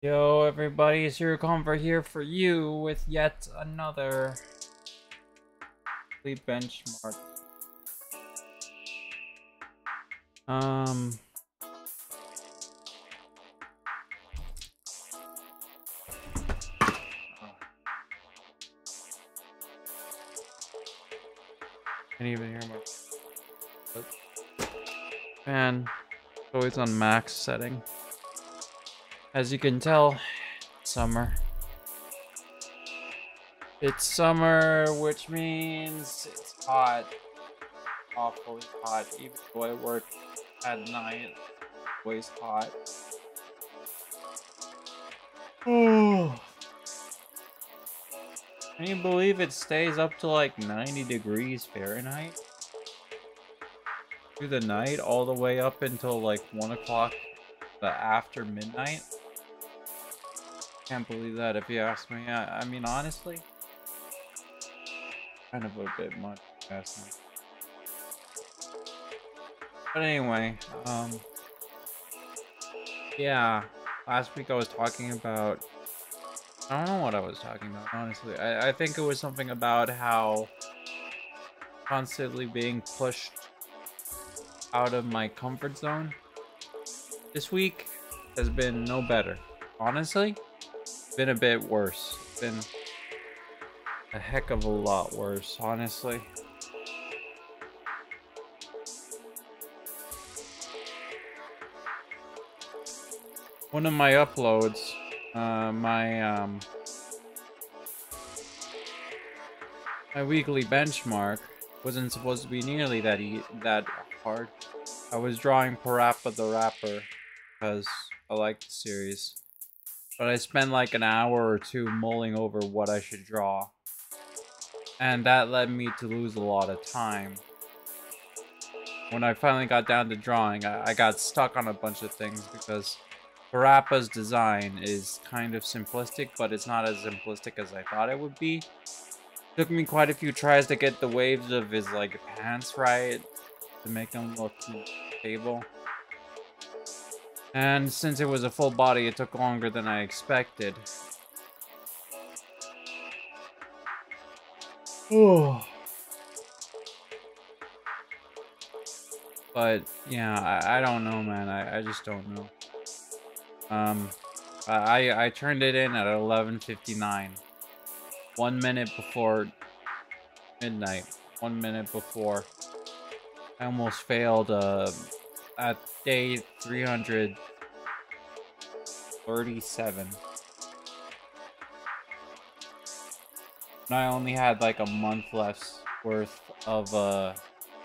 Yo, everybody, Serial Convert here for you with yet another benchmark. Um. Can't even hear my. Man, it's always on max setting. As you can tell, summer. It's summer, which means it's hot. Awfully hot. Even though I work at night, always hot. Can you believe it stays up to like 90 degrees Fahrenheit? Through the night, all the way up until like 1 o'clock the after midnight? Can't believe that if you ask me. I, I mean, honestly, kind of a bit much. But anyway, um, yeah, last week I was talking about, I don't know what I was talking about, honestly. I, I think it was something about how constantly being pushed out of my comfort zone. This week has been no better. Honestly, been a bit worse. Been a heck of a lot worse, honestly. One of my uploads, uh, my, um, my weekly benchmark wasn't supposed to be nearly that e that hard. I was drawing Parappa the Rapper because I like the series. But I spent like an hour or two mulling over what I should draw. And that led me to lose a lot of time. When I finally got down to drawing, I, I got stuck on a bunch of things because Parappa's design is kind of simplistic, but it's not as simplistic as I thought it would be. Took me quite a few tries to get the waves of his like pants right, to make them look stable. And since it was a full body, it took longer than I expected. Oh. But, yeah, I, I don't know, man. I, I just don't know. Um, I, I turned it in at 11.59. One minute before midnight. One minute before. I almost failed, uh, at day 337. And I only had like a month left worth of, uh,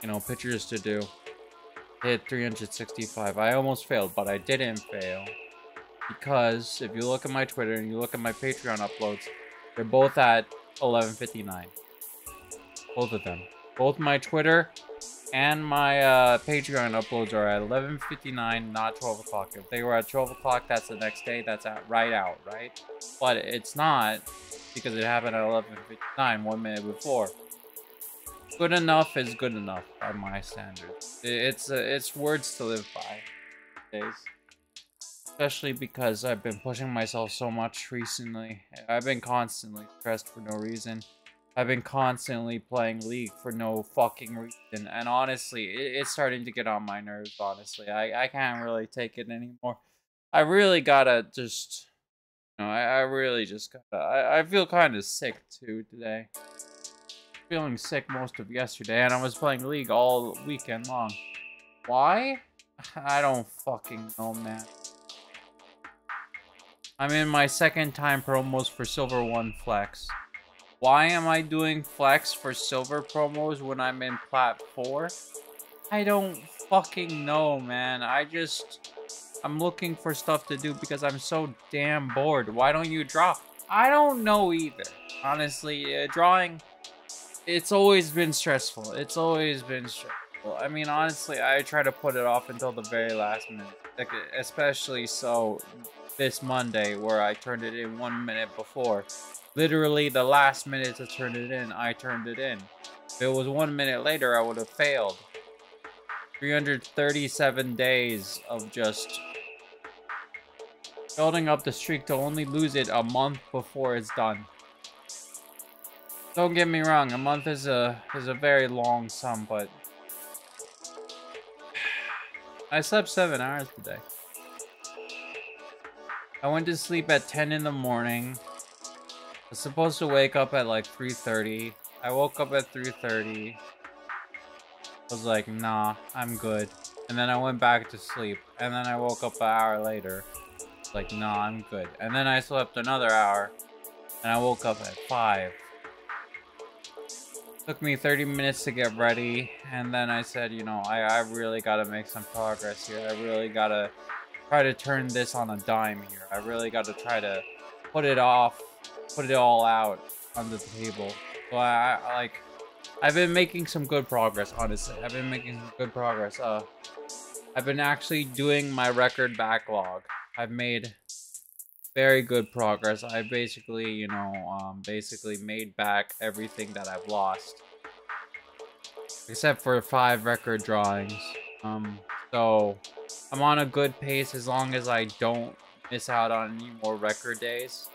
you know, pictures to do. Hit 365. I almost failed, but I didn't fail. Because if you look at my Twitter and you look at my Patreon uploads, they're both at 11.59. Both of them. Both my Twitter and my uh, Patreon uploads are at 11.59, not 12 o'clock. If they were at 12 o'clock, that's the next day. That's at right out, right? But it's not because it happened at 11.59, one minute before. Good enough is good enough by my standards. It's uh, it's words to live by days. Especially because I've been pushing myself so much recently. I've been constantly stressed for no reason. I've been constantly playing League for no fucking reason. And honestly, it, it's starting to get on my nerves, honestly. I, I can't really take it anymore. I really gotta just... You know, I, I really just gotta... I, I feel kind of sick, too, today. Feeling sick most of yesterday, and I was playing League all weekend long. Why? I don't fucking know, man. I'm in my second time promos for Silver 1 Flex. Why am I doing flex for silver promos when I'm in plat 4? I don't fucking know, man. I just... I'm looking for stuff to do because I'm so damn bored. Why don't you draw? I don't know either. Honestly, uh, drawing... It's always been stressful. It's always been stressful. I mean, honestly, I try to put it off until the very last minute. Like, especially so this Monday where I turned it in one minute before. Literally the last minute to turn it in, I turned it in. If it was one minute later, I would have failed. 337 days of just building up the streak to only lose it a month before it's done. Don't get me wrong, a month is a is a very long sum, but I slept seven hours today. I went to sleep at 10 in the morning. Was supposed to wake up at like 3.30. I woke up at 3.30. I was like, nah, I'm good. And then I went back to sleep. And then I woke up an hour later. Like, nah, I'm good. And then I slept another hour. And I woke up at 5. Took me 30 minutes to get ready, and then I said, you know, I, I really gotta make some progress here. I really gotta try to turn this on a dime here. I really gotta try to put it off, put it all out on the table. So I, I like, I've been making some good progress, honestly. I've been making some good progress. Uh, I've been actually doing my record backlog. I've made very good progress. I basically, you know, um, basically made back everything that I've lost. Except for five record drawings. Um, so, I'm on a good pace as long as I don't miss out on any more record days.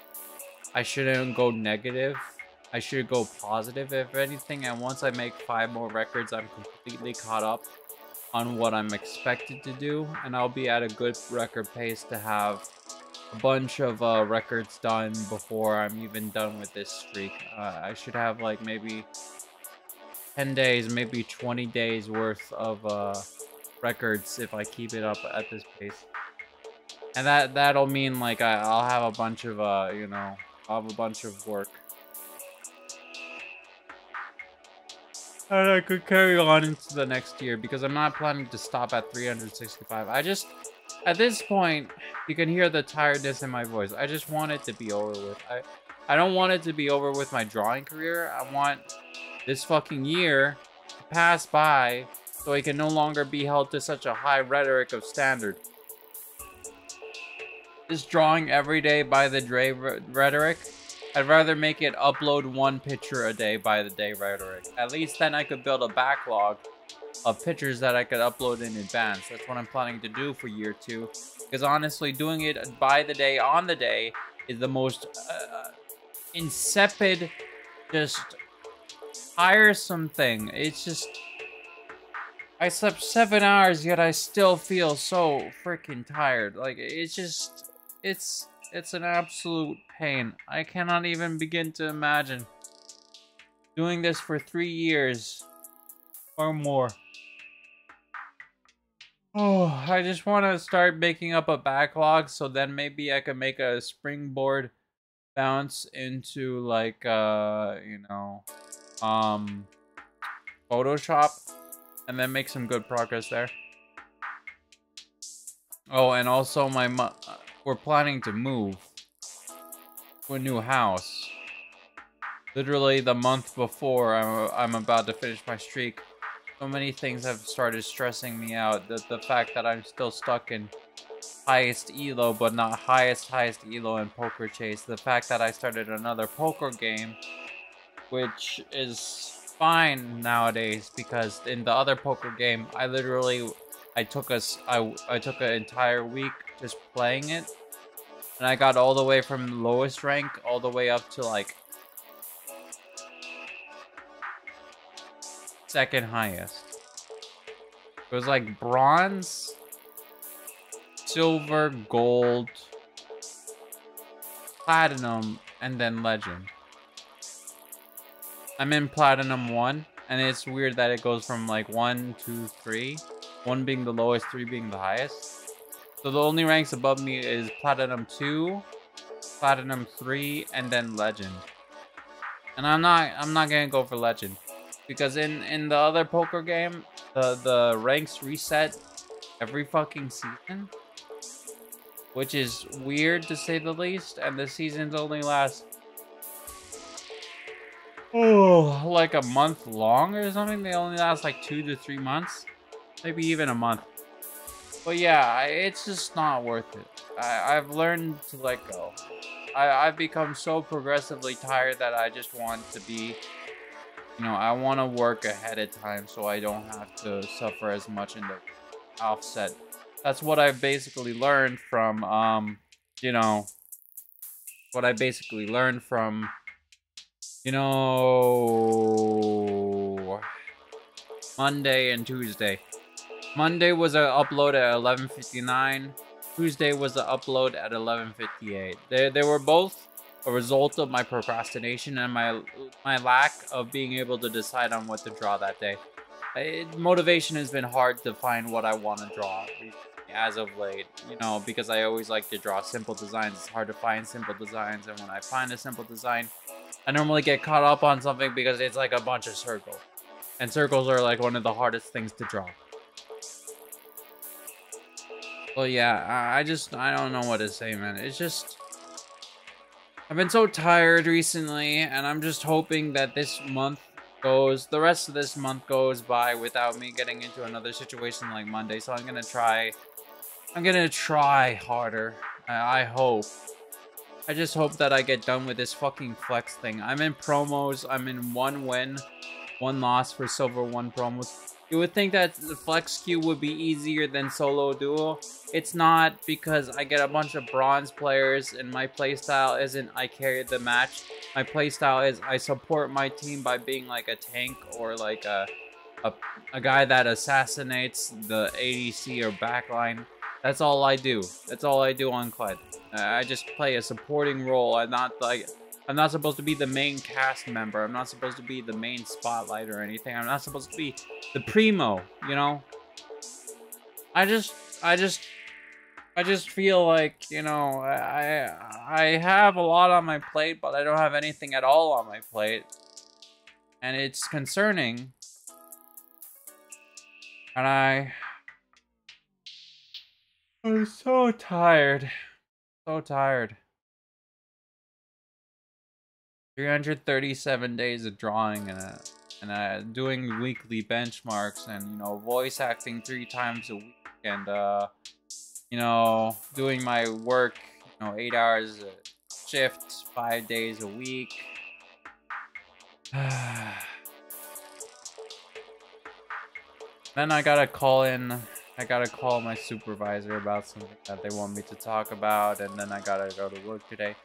I shouldn't go negative. I should go positive if anything, and once I make five more records, I'm completely caught up on what I'm expected to do, and I'll be at a good record pace to have a bunch of uh, records done before I'm even done with this streak. Uh, I should have like maybe 10 days, maybe 20 days worth of uh, records if I keep it up at this pace. And that, that'll mean like I, I'll have a bunch of, uh, you know, I'll a bunch of work. And I could carry on into the next year because I'm not planning to stop at 365. I just, at this point, you can hear the tiredness in my voice. I just want it to be over with. I, I don't want it to be over with my drawing career. I want this fucking year to pass by so I can no longer be held to such a high rhetoric of standard. This drawing every day by the day rhetoric, I'd rather make it upload one picture a day by the day rhetoric. At least then I could build a backlog of pictures that I could upload in advance. That's what I'm planning to do for year two. Because honestly, doing it by the day, on the day, is the most uh, insipid, just tiresome thing. It's just... I slept seven hours, yet I still feel so freaking tired. Like, it's just... It's... It's an absolute pain. I cannot even begin to imagine doing this for three years or more. Oh, I just want to start making up a backlog so then maybe I can make a springboard bounce into like uh, you know, um Photoshop and then make some good progress there. Oh, and also my we're planning to move to a new house. Literally the month before I'm I'm about to finish my streak so many things have started stressing me out. The, the fact that I'm still stuck in highest elo, but not highest, highest elo in Poker Chase. The fact that I started another poker game, which is fine nowadays because in the other poker game, I literally, I took us, I, I took an entire week just playing it. And I got all the way from lowest rank all the way up to like second highest. It was like bronze, silver, gold, platinum, and then legend. I'm in platinum 1, and it's weird that it goes from like one, two, three, one being the lowest, 3 being the highest. So the only ranks above me is platinum 2, platinum 3, and then legend. And I'm not I'm not gonna go for legend. Because in, in the other poker game, the, the ranks reset every fucking season. Which is weird to say the least. And the seasons only last... Oh, like a month long or something? They only last like two to three months. Maybe even a month. But yeah, it's just not worth it. I, I've learned to let go. I, I've become so progressively tired that I just want to be you know, I want to work ahead of time so I don't have to suffer as much in the offset. That's what I've basically learned from um, you know, what I basically learned from, you know, Monday and Tuesday. Monday was an upload at 11.59. Tuesday was an upload at 11.58. They, they were both a result of my procrastination and my my lack of being able to decide on what to draw that day. It, motivation has been hard to find what I want to draw as of late, you know, because I always like to draw simple designs. It's hard to find simple designs, and when I find a simple design, I normally get caught up on something because it's like a bunch of circles. And circles are like one of the hardest things to draw. Well, yeah, I just, I don't know what to say, man. It's just, I've been so tired recently, and I'm just hoping that this month goes, the rest of this month goes by without me getting into another situation like Monday. So I'm gonna try, I'm gonna try harder. I, I hope. I just hope that I get done with this fucking flex thing. I'm in promos. I'm in one win, one loss for silver one promos. You would think that the flex queue would be easier than solo duo. It's not because I get a bunch of bronze players and my playstyle isn't I carry the match. My playstyle is I support my team by being like a tank or like a, a, a guy that assassinates the ADC or backline. That's all I do. That's all I do on Kled. I just play a supporting role. I'm not like I'm not supposed to be the main cast member. I'm not supposed to be the main spotlight or anything. I'm not supposed to be the primo, you know? I just, I just, I just feel like, you know, I, I have a lot on my plate, but I don't have anything at all on my plate. And it's concerning. And I, I'm so tired. So tired. 337 days of drawing and, uh, and uh, doing weekly benchmarks and, you know, voice acting three times a week and, uh, you know, doing my work, you know, eight hours a shift, five days a week. then I gotta call in, I gotta call my supervisor about something that they want me to talk about, and then I gotta go to work today.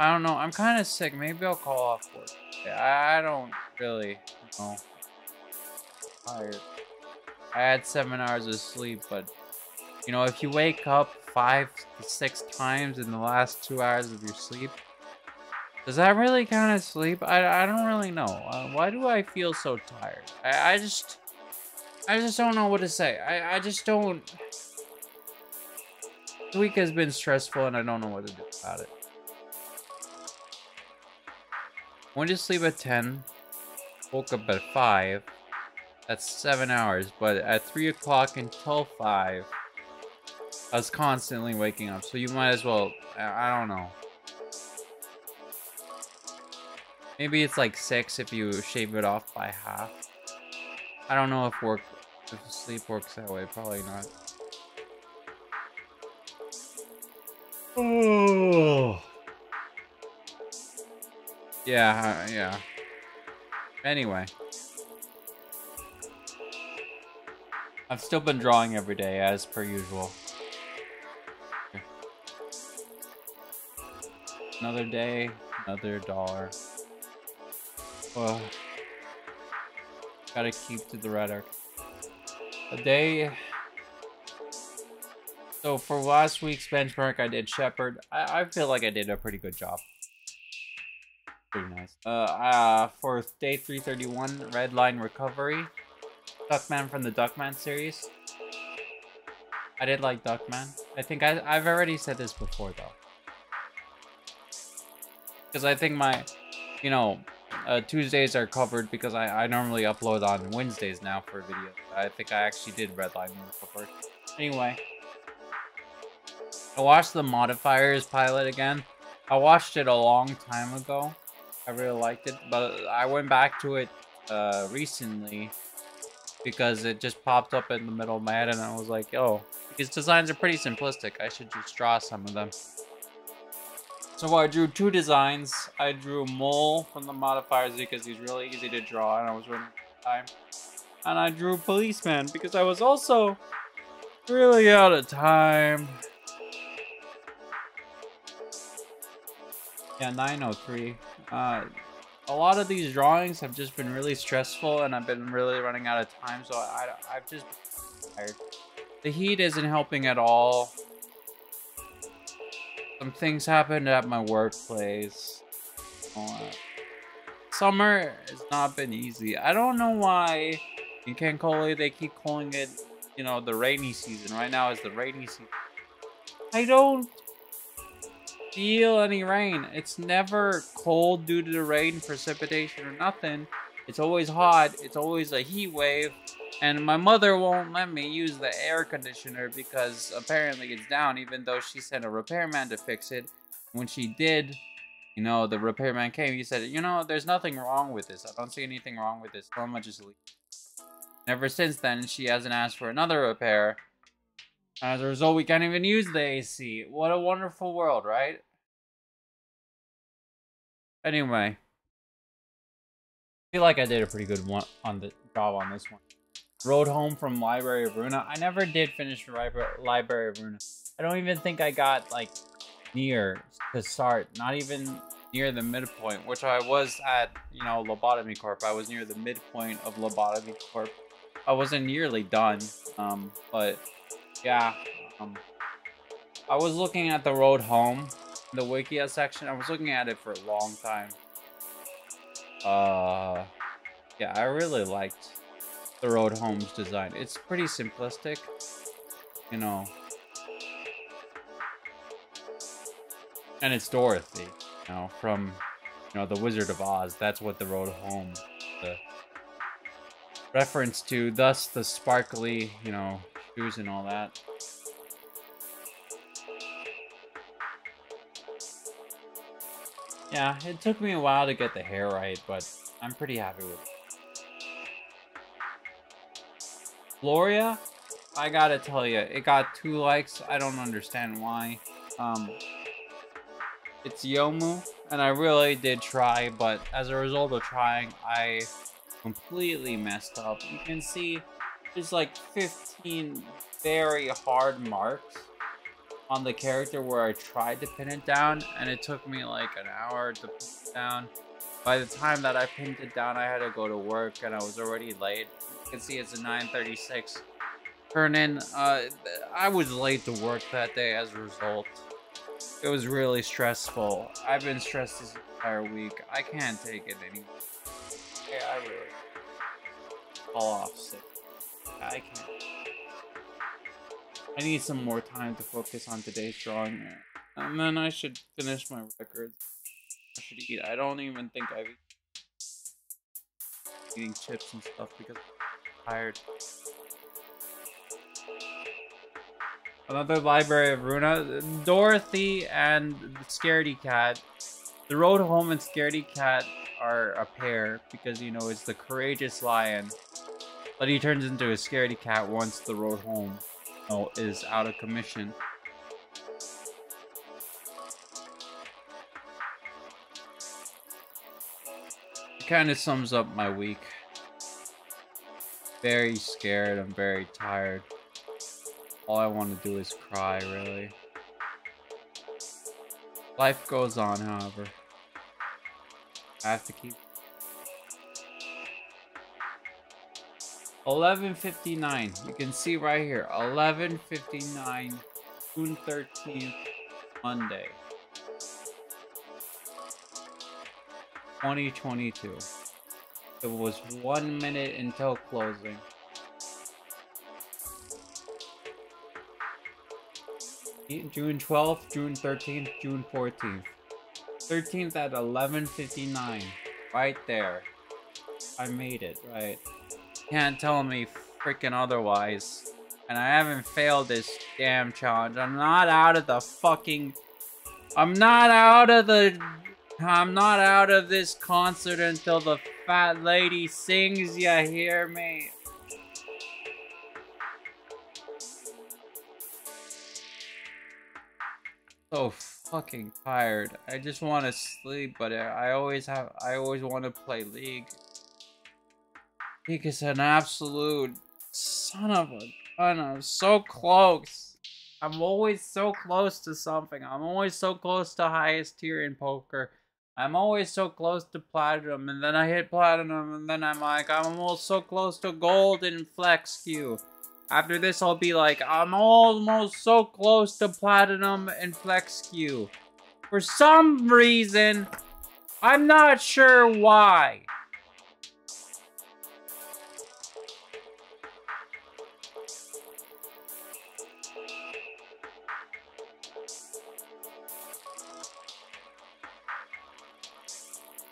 I don't know. I'm kind of sick. Maybe I'll call off work. I don't really know. Tired. I had seven hours of sleep, but you know, if you wake up five to six times in the last two hours of your sleep, does that really count as sleep? I, I don't really know. Uh, why do I feel so tired? I, I just, I just don't know what to say. I, I just don't. This week has been stressful and I don't know what to do about it. Went to sleep at 10, woke up at 5. That's 7 hours, but at 3 o'clock until 5, I was constantly waking up, so you might as well, I don't know. Maybe it's like 6 if you shave it off by half. I don't know if work, if sleep works that way, probably not. Oh. Yeah, uh, yeah. Anyway. I've still been drawing every day, as per usual. Another day, another dollar. Well, gotta keep to the rhetoric. A day... So for last week's benchmark, I did Shepherd. I, I feel like I did a pretty good job pretty nice. Uh, uh, for day 331, Red Line Recovery. Duckman from the Duckman series. I did like Duckman. I think I, I've already said this before, though. Because I think my, you know, uh, Tuesdays are covered because I, I normally upload on Wednesdays now for videos. I think I actually did Red Line Recovery. Anyway. I watched the Modifyers pilot again. I watched it a long time ago. I really liked it, but I went back to it uh, recently because it just popped up in the middle of my head and I was like, oh, these designs are pretty simplistic. I should just draw some of them. So I drew two designs. I drew Mole from the modifyers because he's really easy to draw and I was running time. And I drew Policeman because I was also really out of time. Yeah, 903. Uh, a lot of these drawings have just been really stressful and I've been really running out of time, so I, I've just tired. The heat isn't helping at all. Some things happened at my workplace. Summer has not been easy. I don't know why in Kankoli they keep calling it, you know, the rainy season. Right now is the rainy season. I don't feel any rain. It's never cold due to the rain, precipitation, or nothing. It's always hot. It's always a heat wave. And my mother won't let me use the air conditioner because apparently it's down, even though she sent a repairman to fix it. When she did, you know, the repairman came. He said, you know, there's nothing wrong with this. I don't see anything wrong with this. How much is leak? Ever since then, she hasn't asked for another repair. As a result, we can't even use the AC. What a wonderful world, right? Anyway. I feel like I did a pretty good one on the job on this one. Road home from Library of Ruina. I never did finish Library of Ruina. I don't even think I got, like, near to start. Not even near the midpoint, which I was at, you know, Lobotomy Corp. I was near the midpoint of Lobotomy Corp. I wasn't nearly done, um, but yeah. Um, I was looking at the road home, the Wikia section. I was looking at it for a long time. Uh, yeah, I really liked the road home's design. It's pretty simplistic, you know. And it's Dorothy, you know, from, you know, The Wizard of Oz. That's what the road home, the reference to, thus the sparkly, you know, shoes and all that. Yeah, it took me a while to get the hair right, but I'm pretty happy with it. Gloria, I gotta tell you, it got two likes. I don't understand why. Um, it's Yomu, and I really did try, but as a result of trying, I completely messed up. You can see there's like 15 very hard marks on the character where I tried to pin it down and it took me like an hour to pin it down. By the time that I pinned it down, I had to go to work and I was already late. You can see it's a 936 turn in. Uh, I was late to work that day as a result. It was really stressful. I've been stressed this entire week. I can't take it anymore. Yeah, I really fall off sick. I can't. I need some more time to focus on today's drawing. And then I should finish my records. I should eat. I don't even think I've eating chips and stuff because I'm tired. Another library of Ruina. Dorothy and the Scaredy Cat. The Road Home and Scaredy Cat are a pair because, you know, it's the courageous lion but he turns into a scaredy cat once the road home is out of commission. Kind of sums up my week. Very scared, I'm very tired. All I want to do is cry, really. Life goes on, however. I have to keep 11.59. You can see right here. 11.59. June 13th. Monday. 2022. It was one minute until closing. June 12th, June 13th, June 14th. 13th at 11.59. Right there. I made it, right? Can't tell me freaking otherwise. And I haven't failed this damn challenge. I'm not out of the fucking... I'm not out of the... I'm not out of this concert until the fat lady sings, you hear me? So fucking tired. I just want to sleep, but I always have... I always want to play League. Because an absolute son of a gun. I'm so close. I'm always so close to something. I'm always so close to highest tier in poker. I'm always so close to platinum, and then I hit platinum, and then I'm like, I'm almost so close to gold in flex queue. After this, I'll be like, I'm almost so close to platinum and flex queue. For some reason, I'm not sure why.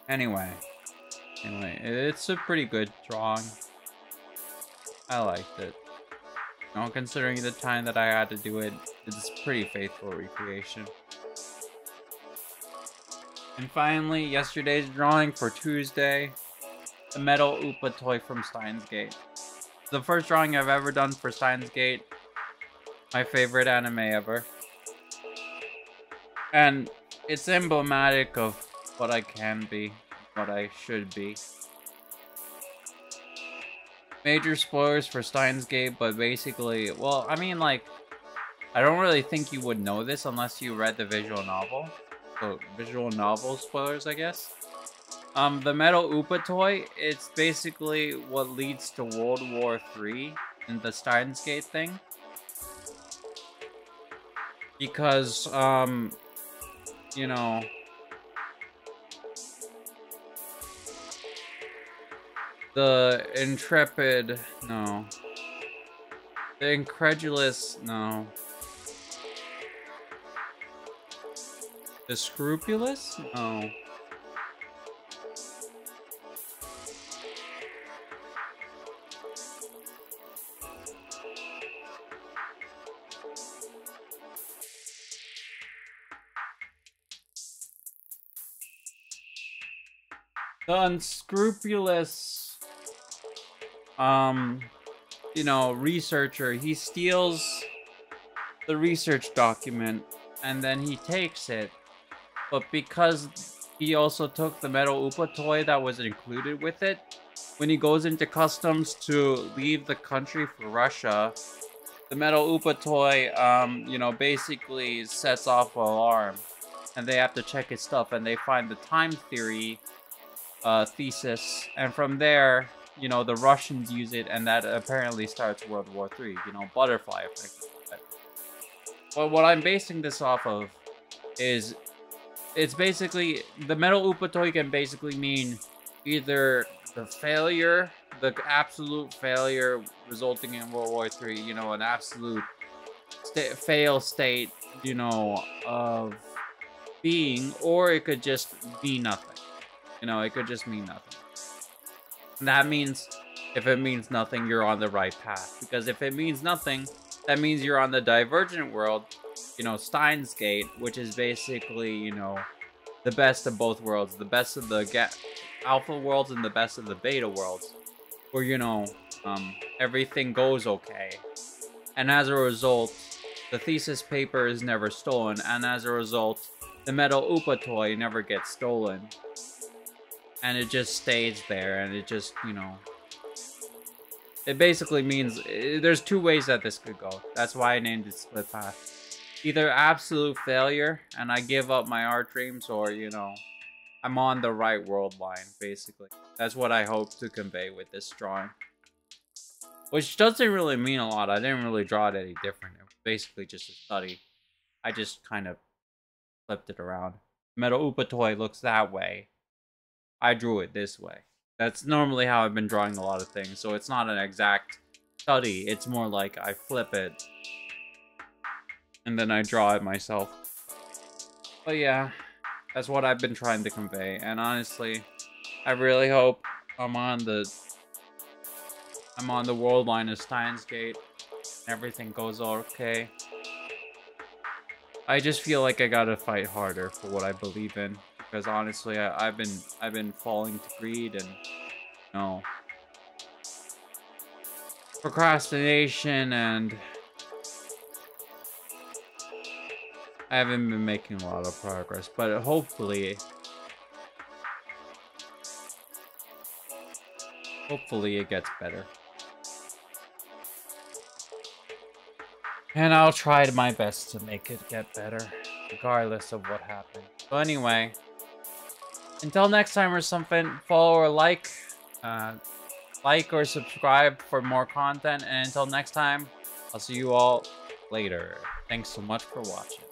Anyway. Anyway, it's a pretty good drawing. I liked it. Know, considering the time that I had to do it, it's pretty faithful recreation. And finally, yesterday's drawing for Tuesday, the metal Upa toy from Steins Gate. The first drawing I've ever done for Steins Gate. My favorite anime ever. And it's emblematic of what I can be, what I should be. Major spoilers for Steins Gate, but basically, well, I mean, like, I don't really think you would know this unless you read the visual novel. So, visual novel spoilers, I guess. Um, the Metal Upa toy, it's basically what leads to World War III in the Steins Gate thing. Because, um, you know, The intrepid, no. The incredulous, no. The scrupulous? No. The unscrupulous um, you know, researcher, he steals the research document and then he takes it. But because he also took the metal Upa toy that was included with it, when he goes into customs to leave the country for Russia, the metal Upa toy, um, you know, basically sets off an alarm. And they have to check his stuff and they find the time theory uh, thesis. And from there, you know, the Russians use it, and that apparently starts World War Three. You know, butterfly effect. But what I'm basing this off of is it's basically the metal Upa toy can basically mean either the failure, the absolute failure resulting in World War Three. You know, an absolute fail state. You know, of being, or it could just be nothing. You know, it could just mean nothing. That means if it means nothing, you're on the right path. Because if it means nothing, that means you're on the divergent world, you know, Steins Gate, which is basically, you know, the best of both worlds, the best of the alpha worlds and the best of the beta worlds, where, you know, um, everything goes okay. And as a result, the thesis paper is never stolen, and as a result, the metal Upa toy never gets stolen and it just stays there and it just you know it basically means eh, there's two ways that this could go. That's why i named it split path. Either absolute failure and i give up my art dreams or you know i'm on the right world line basically. That's what i hope to convey with this drawing. Which doesn't really mean a lot. I didn't really draw it any different. It was basically just a study. I just kind of flipped it around. Metal upa toy looks that way I drew it this way. That's normally how I've been drawing a lot of things, so it's not an exact study. It's more like I flip it, and then I draw it myself. But yeah, that's what I've been trying to convey, and honestly, I really hope I'm on the I'm on the world line of Steins Gate. Everything goes okay. I just feel like I gotta fight harder for what I believe in because honestly, I, have been I've been falling to greed and you know procrastination and I haven't been making a lot of progress, but hopefully hopefully it gets better. And I'll try my best to make it get better, regardless of what happened. So anyway, until next time or something, follow or like, uh, like or subscribe for more content. And until next time, I'll see you all later. Thanks so much for watching.